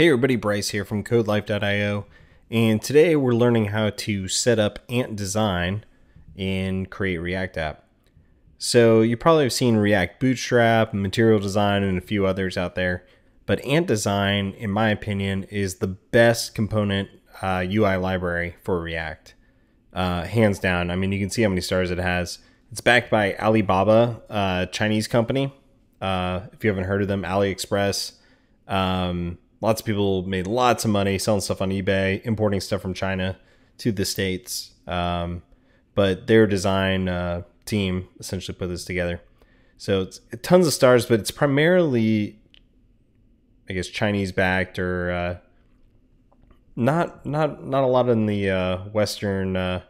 Hey everybody, Brice here from CodeLife.io, and today we're learning how to set up Ant Design in Create React App. So you probably have seen React Bootstrap, Material Design, and a few others out there, but Ant Design, in my opinion, is the best component uh, UI library for React, uh, hands down. I mean, you can see how many stars it has. It's backed by Alibaba, a Chinese company. Uh, if you haven't heard of them, AliExpress. Um, lots of people made lots of money selling stuff on eBay, importing stuff from China to the States. Um, but their design uh, team essentially put this together. So it's tons of stars, but it's primarily, I guess, Chinese backed or uh, not not not a lot in the uh, Western uh,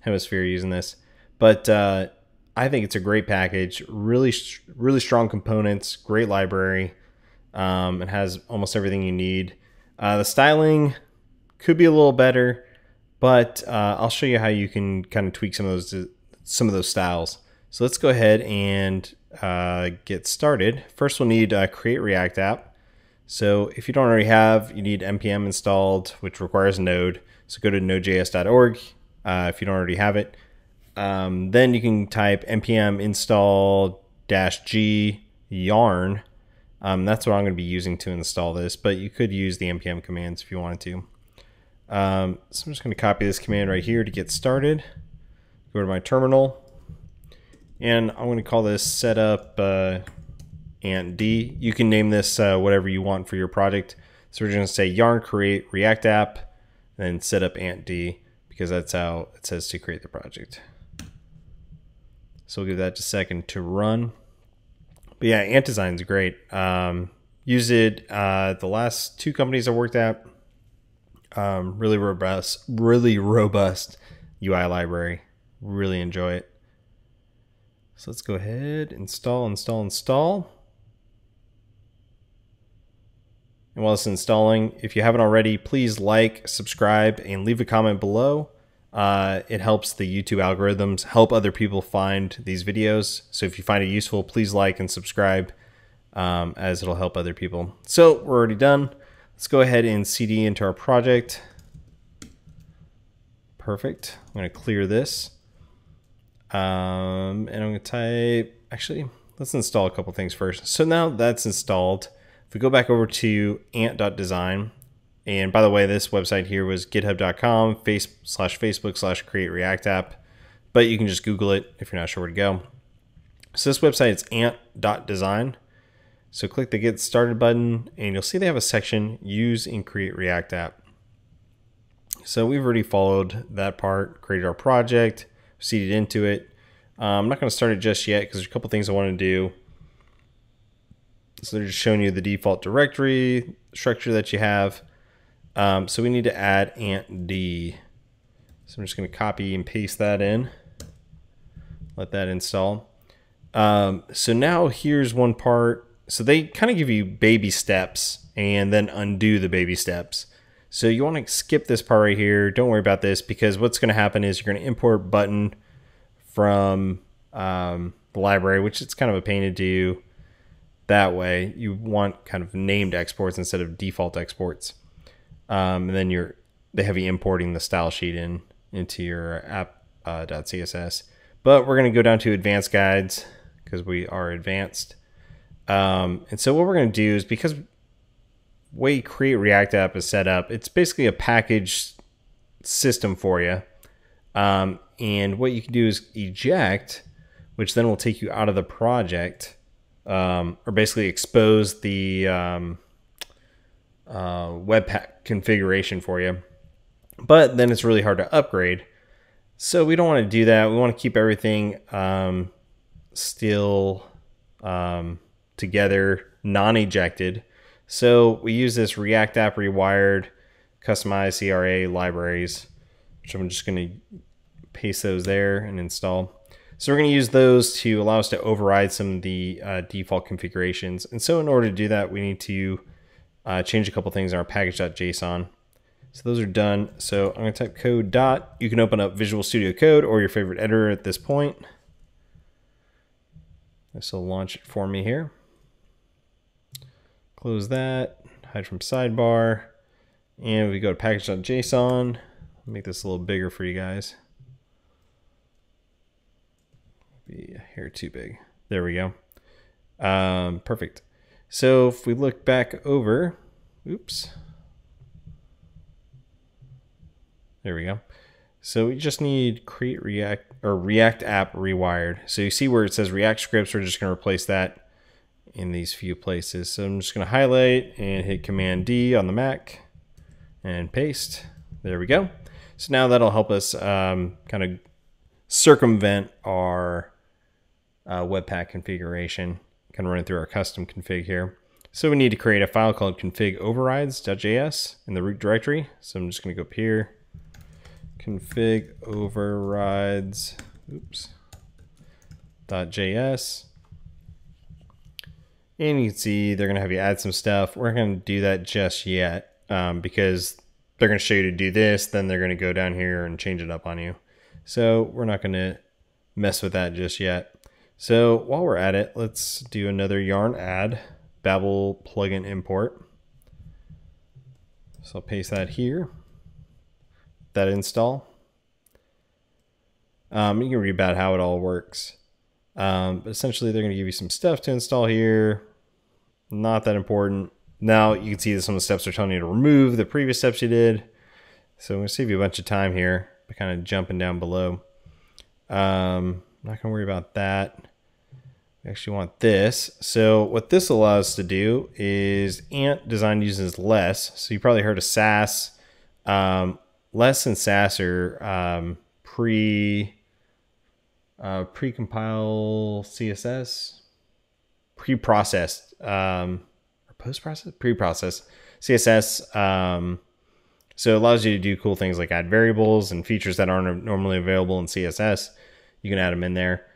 hemisphere using this. But uh, I think it's a great package. Really really strong components, great library. Um, it has almost everything you need. Uh, the styling could be a little better, but uh, I'll show you how you can kind of tweak some of those some of those styles. So let's go ahead and uh, get started. First, we'll need a Create React app. So if you don't already have, you need npm installed, which requires Node. So go to nodejs.org uh, if you don't already have it. Um, then you can type npm install dash g yarn um, that's what I'm going to be using to install this, but you could use the npm commands if you wanted to. Um, so I'm just going to copy this command right here to get started. Go to my terminal, and I'm going to call this setup uh, ant d. You can name this uh, whatever you want for your project. So we're going to say yarn create react app, then setup ant d because that's how it says to create the project. So we'll give that a second to run. But yeah, Ant Design is great. Um, use it. Uh, the last two companies I worked at, um, really robust, really robust UI library. Really enjoy it. So let's go ahead, install, install, install. And while it's installing, if you haven't already, please like, subscribe, and leave a comment below. Uh, it helps the YouTube algorithms help other people find these videos. So if you find it useful, please like and subscribe um, as it'll help other people. So we're already done. Let's go ahead and CD into our project. Perfect. I'm going to clear this. Um, and I'm going to type, actually, let's install a couple things first. So now that's installed. If we go back over to ant.design, and by the way, this website here was github.com face slash Facebook slash create react app, but you can just Google it if you're not sure where to go. So this website is ant.design. So click the get started button and you'll see they have a section use and create react app. So we've already followed that part, created our project, seeded into it. Uh, I'm not going to start it just yet because there's a couple things I want to do. So they're just showing you the default directory structure that you have. Um, so we need to add ant d. So I'm just going to copy and paste that in. Let that install. Um, so now here's one part. So they kind of give you baby steps and then undo the baby steps. So you want to skip this part right here. Don't worry about this because what's going to happen is you're going to import button from um, the library, which it's kind of a pain to do that way. You want kind of named exports instead of default exports um, and then you're they have you importing the style sheet in into your app.css. Uh, but we're going to go down to advanced guides because we are advanced. Um, and so what we're going to do is because way create react app is set up, it's basically a package system for you. Um, and what you can do is eject, which then will take you out of the project, um, or basically expose the um, uh, Webpack configuration for you. But then it's really hard to upgrade. So we don't want to do that. We want to keep everything um, still um, together, non-ejected. So we use this React App Rewired customized CRA libraries, which I'm just going to paste those there and install. So we're going to use those to allow us to override some of the uh, default configurations. And so in order to do that, we need to uh, change a couple things in our package.json. So those are done. So I'm going to type code dot. You can open up Visual Studio Code or your favorite editor at this point. This will launch it for me here. Close that. hide from sidebar. And we go to package.json. Make this a little bigger for you guys. Be a hair too big. There we go. Um, perfect. So if we look back over, oops. There we go. So we just need create React or React app rewired. So you see where it says React scripts, we're just going to replace that in these few places. So I'm just going to highlight and hit Command D on the Mac and paste. There we go. So now that'll help us um, kind of circumvent our uh, Webpack configuration. Kind of running through our custom config here. So we need to create a file called config overrides.js in the root directory. So I'm just going to go up here, config overrides, oops, .js. And you can see they're going to have you add some stuff. We're not going to do that just yet um, because they're going to show you to do this. Then they're going to go down here and change it up on you. So we're not going to mess with that just yet. So while we're at it, let's do another yarn add Babel plugin import. So I'll paste that here. That install. Um, you can read about how it all works. Um, but essentially, they're going to give you some stuff to install here. Not that important. Now you can see that some of the steps are telling you to remove the previous steps you did. So I'm going to save you a bunch of time here by kind of jumping down below. Um, I'm not going to worry about that. We actually want this. So what this allows us to do is Ant design uses less. So you probably heard of Sass. Um, less and Sass are um, pre uh, pre-compile CSS, pre-processed um, or post-process, pre-processed CSS. Um, so it allows you to do cool things like add variables and features that aren't normally available in CSS. You can add them in there.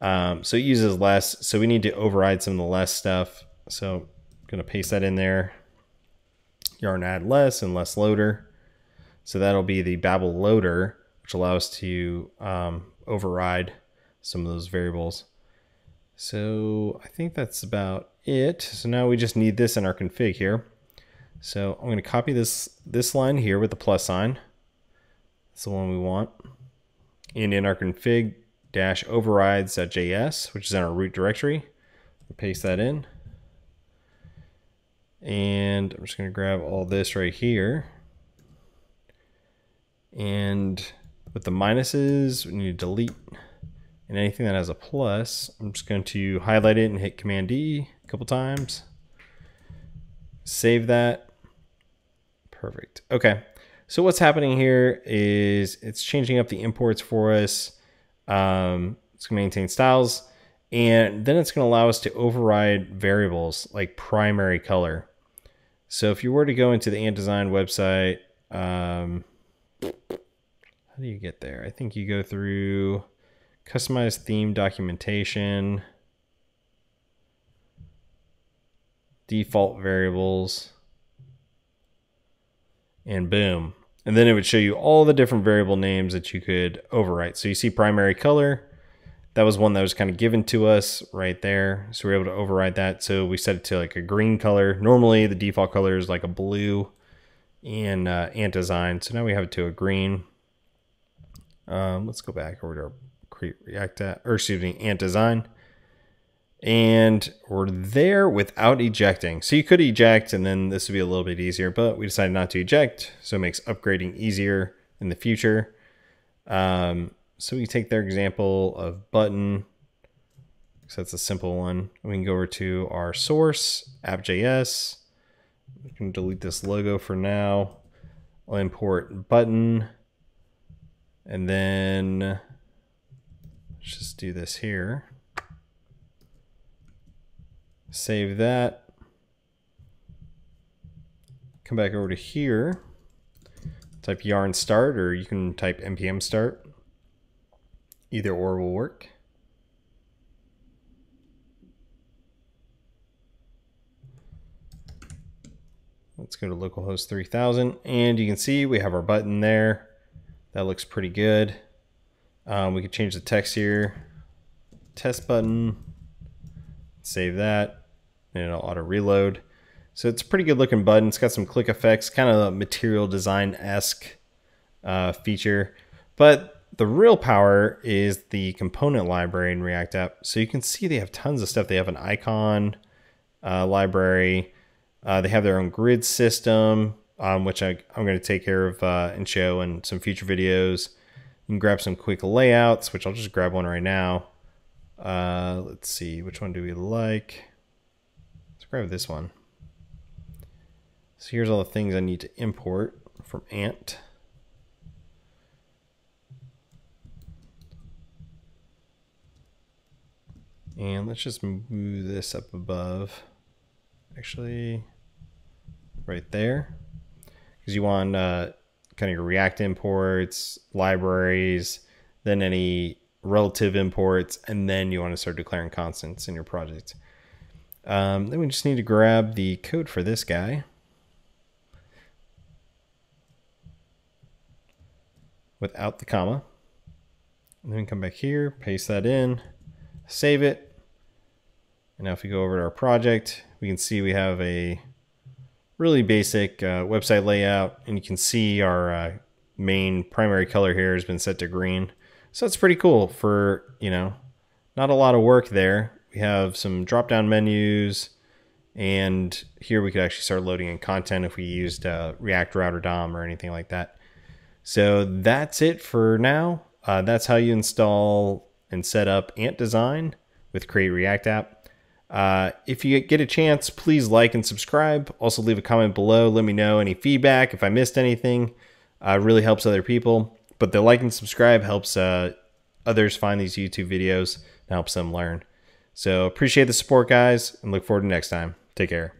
Um, so it uses less. So we need to override some of the less stuff. So I'm going to paste that in there. Yarn add less and less loader. So that'll be the Babel loader, which allows to um, override some of those variables. So I think that's about it. So now we just need this in our config here. So I'm going to copy this this line here with the plus sign. That's the one we want. And in our config dash overrides.js, which is in our root directory, paste that in. And I'm just going to grab all this right here. And with the minuses, we need to delete. And anything that has a plus, I'm just going to highlight it and hit Command D a couple times. Save that Perfect. Okay. So what's happening here is it's changing up the imports for us. Um, it's going to maintain styles. And then it's going to allow us to override variables like primary color. So if you were to go into the Ant Design website, um, how do you get there? I think you go through customize theme documentation, default variables and boom. And then it would show you all the different variable names that you could overwrite. So you see primary color. That was one that was kind of given to us right there. So we are able to override that. So we set it to like a green color. Normally the default color is like a blue in uh, Ant Design. So now we have it to a green. Um, let's go back over to our create React, or excuse me, Ant Design and we're there without ejecting. So you could eject and then this would be a little bit easier, but we decided not to eject. So it makes upgrading easier in the future. Um, so we take their example of button. So that's a simple one. We can go over to our source, app.js. We can delete this logo for now. I'll import button. And then let's just do this here. Save that. Come back over to here. Type yarn start or you can type npm start. Either or will work. Let's go to localhost 3000 and you can see we have our button there. That looks pretty good. Um, we could change the text here. Test button. Save that and it'll auto reload. So it's a pretty good looking button. It's got some click effects, kind of a material design esque uh, feature. But the real power is the component library in React App. So you can see they have tons of stuff. They have an icon uh, library. Uh, they have their own grid system, um, which I, am going to take care of uh, and show in some future videos. You can grab some quick layouts, which I'll just grab one right now. Uh, let's see, which one do we like? Grab this one. So here's all the things I need to import from Ant. And let's just move this up above. Actually, right there. Because you want uh, kind of your React imports, libraries, then any relative imports, and then you want to start declaring constants in your project. Um, then we just need to grab the code for this guy. Without the comma. And then come back here, paste that in, save it, and now if we go over to our project, we can see we have a really basic uh, website layout and you can see our uh, main primary color here has been set to green. So that's pretty cool for, you know, not a lot of work there. We have some drop down menus and here we could actually start loading in content if we used uh, React Router DOM or anything like that. So that's it for now. Uh, that's how you install and set up Ant Design with Create React App. Uh, if you get a chance, please like and subscribe. Also, leave a comment below. Let me know any feedback if I missed anything. Uh, really helps other people. But the like and subscribe helps uh, others find these YouTube videos and helps them learn. So appreciate the support, guys, and look forward to next time. Take care.